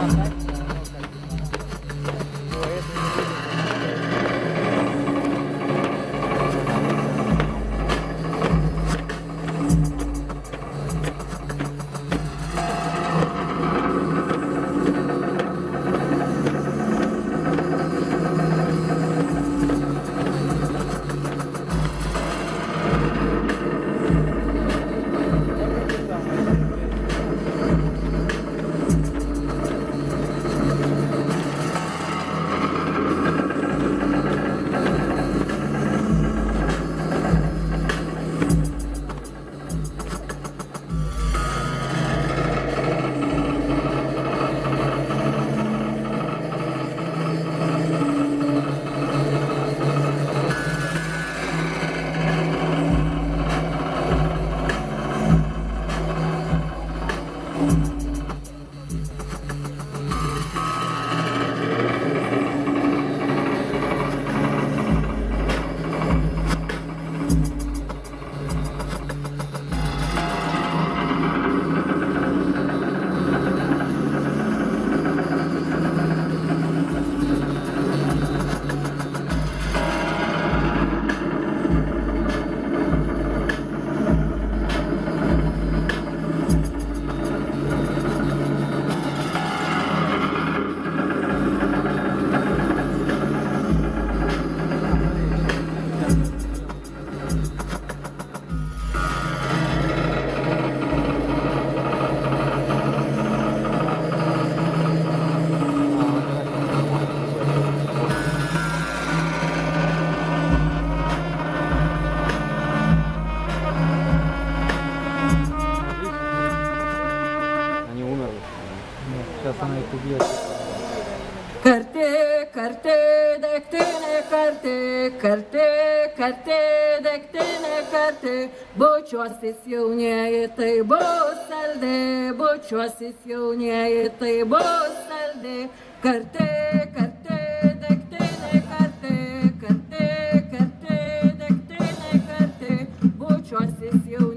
contact. Karti, karti, degtinė karti, bučiuosis jaunieji, tai bus saldi, bučiuosis jaunieji, tai bus saldi, karti, karti, degtinė karti, karti, karti, degtinė karti, bučiuosis jaunieji.